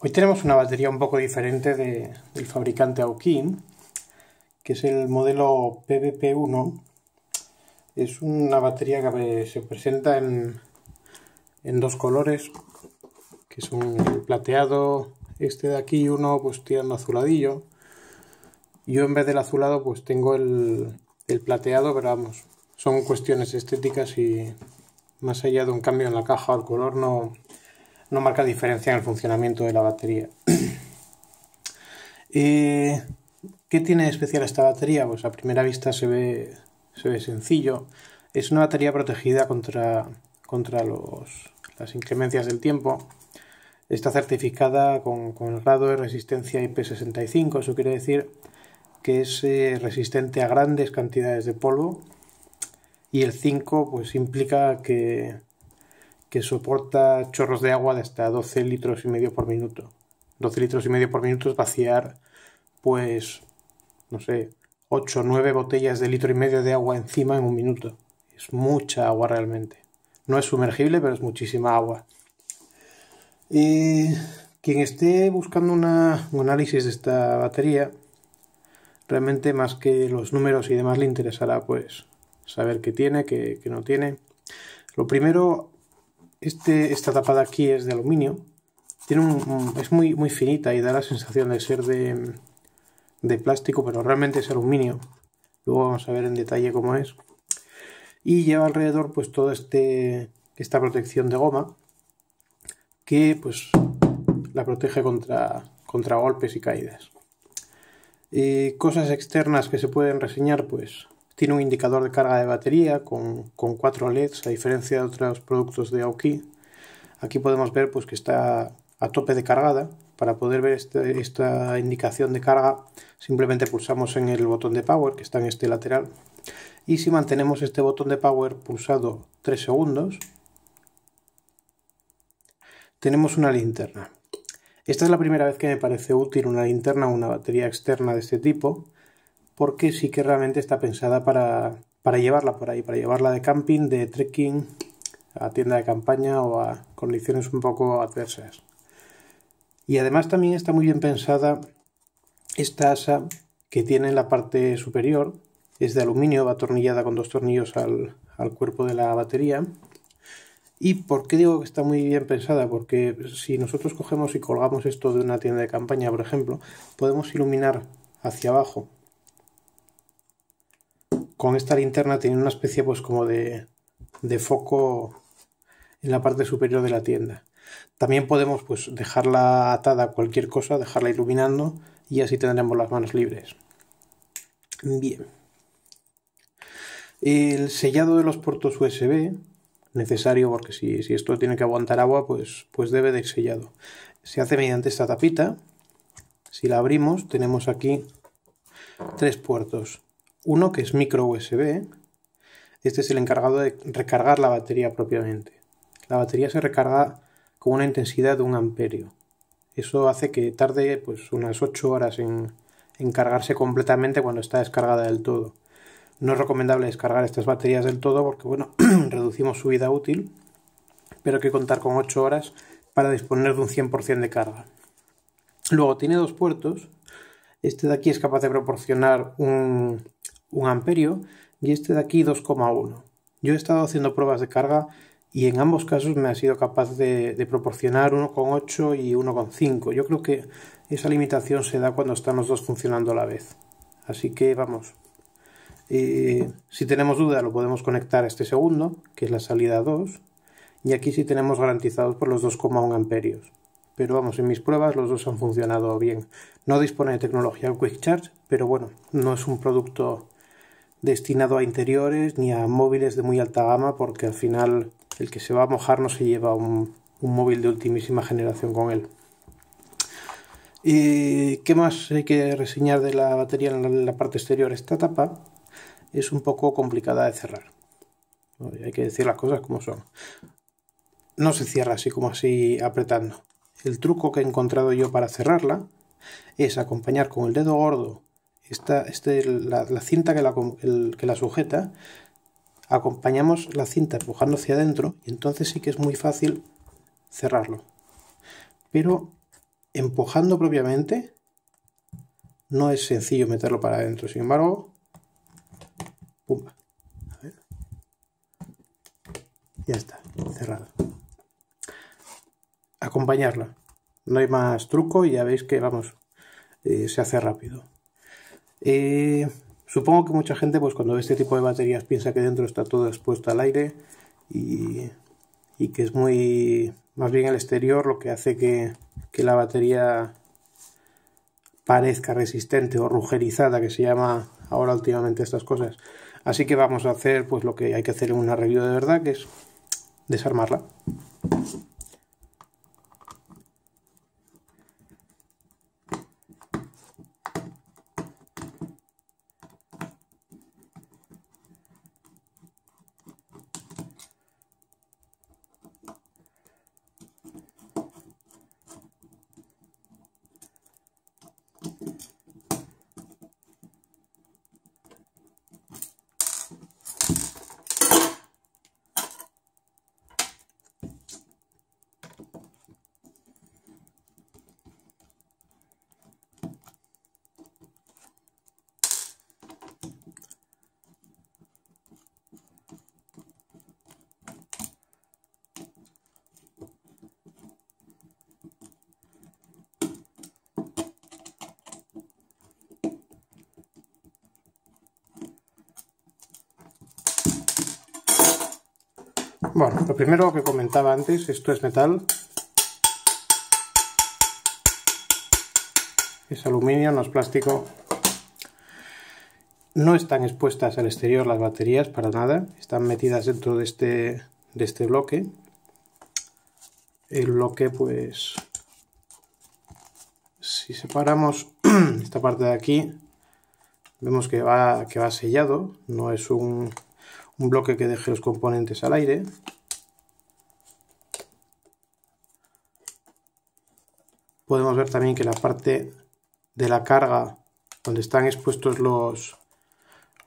Hoy tenemos una batería un poco diferente de, del fabricante Aokin, que es el modelo PVP1. Es una batería que se presenta en, en dos colores, que son el plateado, este de aquí, uno pues tirando azuladillo. Yo en vez del azulado pues tengo el, el plateado, pero vamos, son cuestiones estéticas y más allá de un cambio en la caja o el color no, no marca diferencia en el funcionamiento de la batería. Eh, ¿Qué tiene de especial esta batería? Pues a primera vista se ve, se ve sencillo. Es una batería protegida contra, contra los, las inclemencias del tiempo. Está certificada con, con el grado de resistencia IP65, eso quiere decir que es eh, resistente a grandes cantidades de polvo y el 5 pues implica que que soporta chorros de agua de hasta 12 litros y medio por minuto. 12 litros y medio por minuto es vaciar, pues, no sé, 8 o 9 botellas de litro y medio de agua encima en un minuto. Es mucha agua realmente. No es sumergible, pero es muchísima agua. Y quien esté buscando un análisis de esta batería, realmente más que los números y demás le interesará pues saber qué tiene, qué no tiene. Lo primero, este, esta tapa de aquí es de aluminio. Tiene un, es muy, muy finita y da la sensación de ser de, de plástico, pero realmente es aluminio. Luego vamos a ver en detalle cómo es. Y lleva alrededor pues todo este esta protección de goma que pues la protege contra, contra golpes y caídas. Eh, cosas externas que se pueden reseñar pues tiene un indicador de carga de batería con, con cuatro LEDs, a diferencia de otros productos de Aoki. Aquí podemos ver pues, que está a tope de cargada. Para poder ver este, esta indicación de carga, simplemente pulsamos en el botón de power, que está en este lateral. Y si mantenemos este botón de power pulsado 3 segundos, tenemos una linterna. Esta es la primera vez que me parece útil una linterna o una batería externa de este tipo, porque sí que realmente está pensada para, para llevarla por ahí, para llevarla de camping, de trekking, a tienda de campaña o a condiciones un poco adversas. Y además también está muy bien pensada esta asa que tiene en la parte superior, es de aluminio, va atornillada con dos tornillos al, al cuerpo de la batería. ¿Y por qué digo que está muy bien pensada? Porque si nosotros cogemos y colgamos esto de una tienda de campaña, por ejemplo, podemos iluminar hacia abajo con esta linterna tiene una especie pues como de, de foco en la parte superior de la tienda. También podemos pues dejarla atada a cualquier cosa, dejarla iluminando y así tendremos las manos libres. Bien. El sellado de los puertos USB, necesario porque si, si, esto tiene que aguantar agua, pues, pues debe de ir sellado. Se hace mediante esta tapita. Si la abrimos, tenemos aquí tres puertos uno que es micro USB. Este es el encargado de recargar la batería propiamente. La batería se recarga con una intensidad de un amperio. Eso hace que tarde pues, unas 8 horas en, cargarse completamente cuando está descargada del todo. No es recomendable descargar estas baterías del todo porque bueno, reducimos su vida útil, pero hay que contar con 8 horas para disponer de un 100% de carga. Luego tiene dos puertos. Este de aquí es capaz de proporcionar un, un amperio y este de aquí 2,1. Yo he estado haciendo pruebas de carga y en ambos casos me ha sido capaz de, proporcionar 1,8 y 1,5. Yo creo que esa limitación se da cuando están los dos funcionando a la vez. Así que vamos. Eh, si tenemos duda lo podemos conectar a este segundo, que es la salida 2. Y aquí sí tenemos garantizados por los 2,1 amperios pero vamos, en mis pruebas los dos han funcionado bien. No dispone de tecnología Quick Charge, pero bueno, no es un producto destinado a interiores ni a móviles de muy alta gama porque al final el que se va a mojar no se lleva un, móvil de ultimísima generación con él. ¿Y ¿Qué más hay que reseñar de la batería en la, parte exterior? Esta tapa es un poco complicada de cerrar. Hay que decir las cosas como son. No se cierra así como así apretando. El truco que he encontrado yo para cerrarla es acompañar con el dedo gordo esta, este, la, cinta que la, que la sujeta, acompañamos la cinta empujando hacia adentro y entonces sí que es muy fácil cerrarlo. Pero empujando propiamente no es sencillo meterlo para adentro. Sin embargo, Ya está, cerrado. Acompañarla. No hay más truco y ya veis que, vamos, eh, se hace rápido. Eh, supongo que mucha gente, pues cuando ve este tipo de baterías, piensa que dentro está todo expuesto al aire y, que es muy, más bien el exterior lo que hace que, que la batería parezca resistente o rugerizada, que se llama ahora últimamente estas cosas. Así que vamos a hacer pues lo que hay que hacer en una review de verdad, que es desarmarla. Bueno, lo primero que comentaba antes, esto es metal. Es aluminio, no es plástico. No están expuestas al exterior las baterías para nada, están metidas dentro de este, de este bloque. El bloque, pues, si separamos esta parte de aquí, vemos que va, que va sellado, no es un, un bloque que deje los componentes al aire. Podemos ver también que la parte de la carga, donde están expuestos los,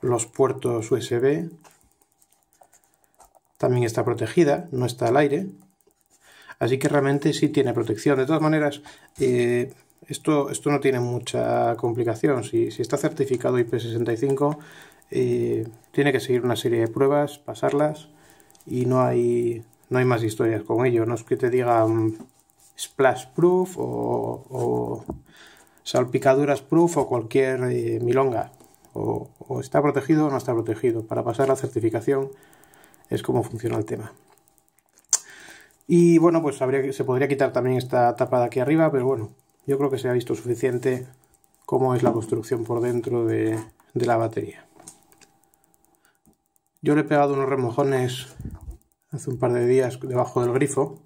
los puertos USB, también está protegida, no está al aire. Así que realmente sí tiene protección. De todas maneras, eh, esto, esto no tiene mucha complicación. Si, si está certificado IP65, tiene que seguir una serie de pruebas, pasarlas y no hay, no hay más historias con ello. No es que te digan splash proof o, salpicaduras proof o cualquier eh, milonga. O, está protegido o no está protegido. Para pasar la certificación es como funciona el tema. Y bueno, pues se podría quitar también esta tapa de aquí arriba, pero bueno, yo creo que se ha visto suficiente cómo es la construcción por dentro de la batería. Yo le he pegado unos remojones hace un par de días debajo del grifo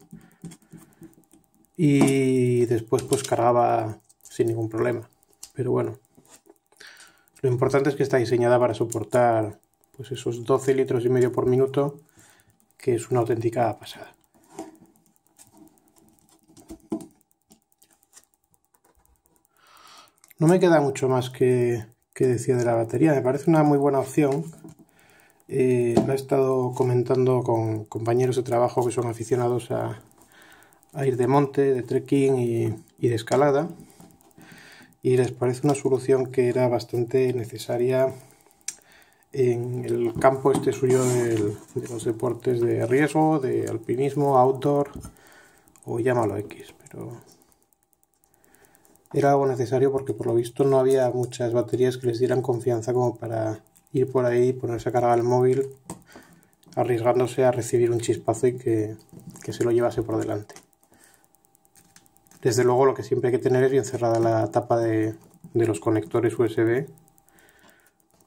y después pues cargaba sin ningún problema. Pero bueno, lo importante es que está diseñada para soportar pues esos 12 litros y medio por minuto, que es una auténtica pasada. No me queda mucho más que, que decir de la batería, me parece una muy buena opción eh, lo he estado comentando con compañeros de trabajo que son aficionados a, ir de monte, de trekking y, de escalada. Y les parece una solución que era bastante necesaria en el campo este suyo de los deportes de riesgo, de alpinismo, outdoor o llámalo X, pero era algo necesario porque por lo visto no había muchas baterías que les dieran confianza como para ir por ahí, ponerse a cargar el móvil, arriesgándose a recibir un chispazo y que, se lo llevase por delante. Desde luego lo que siempre hay que tener es bien cerrada la tapa de, los conectores USB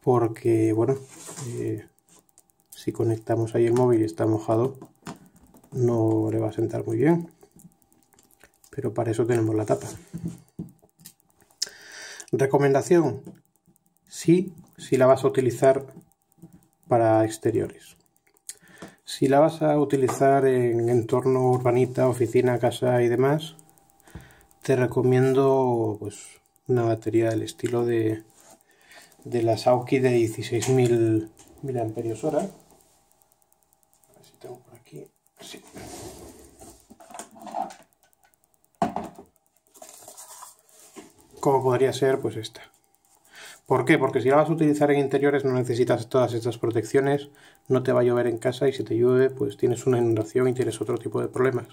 porque bueno eh, si conectamos ahí el móvil y está mojado no le va a sentar muy bien pero para eso tenemos la tapa recomendación sí si la vas a utilizar para exteriores. Si la vas a utilizar en entorno urbanita, oficina, casa y demás, te recomiendo pues, una batería del estilo de, de la Sauki de 16.000 mAh. A ver si tengo por aquí. como podría ser pues esta. ¿Por qué? Porque si la vas a utilizar en interiores no necesitas todas estas protecciones, no te va a llover en casa y si te llueve pues tienes una inundación y tienes otro tipo de problemas.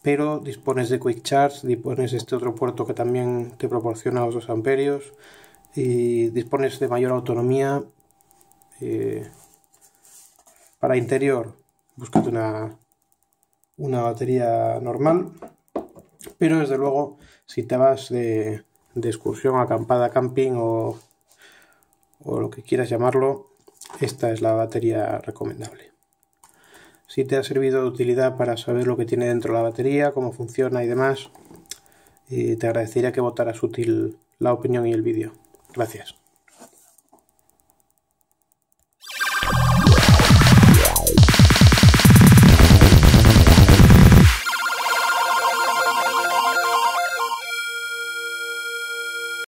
Pero dispones de Quick Charge, dispones de este otro puerto que también te proporciona los 2 amperios y dispones de mayor autonomía. Eh, para interior, búscate una, una batería normal, pero desde luego si te vas de, de excursión, acampada, camping o, o lo que quieras llamarlo, esta es la batería recomendable. Si te ha servido de utilidad para saber lo que tiene dentro la batería, cómo funciona y demás, te agradecería que votaras útil la opinión y el vídeo. Gracias.